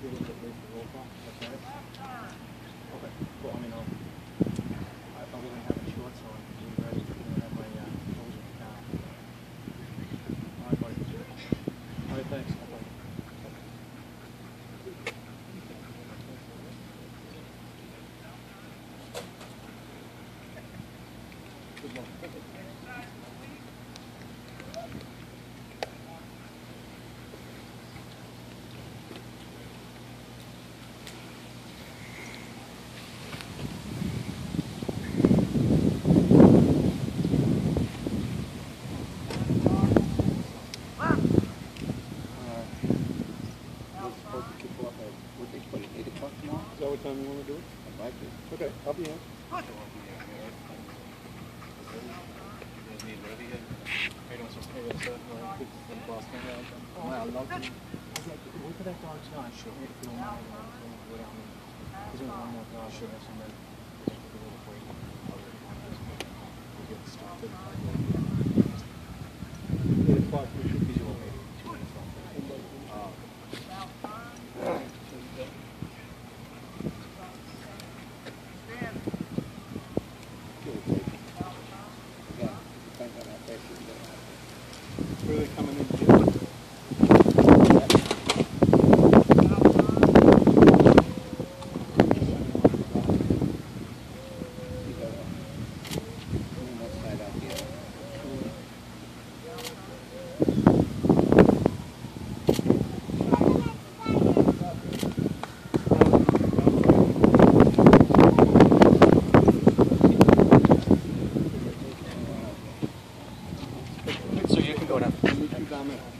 be a little bit roll call. That's all right? Okay, cool. I mean, I'll, time you wanna do? It? I'd like to. Okay, I'll be in. Well, I'd love to. Wait for that dog's gone, sure. If you. Don't mind, I'll go down and, there's one more dog, sure, depends on. Where are they coming in? Jim? You go, uh, one side out the other. So you can go now.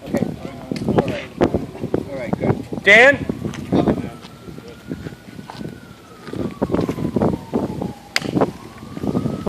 Okay, all right, all right, good. Dan?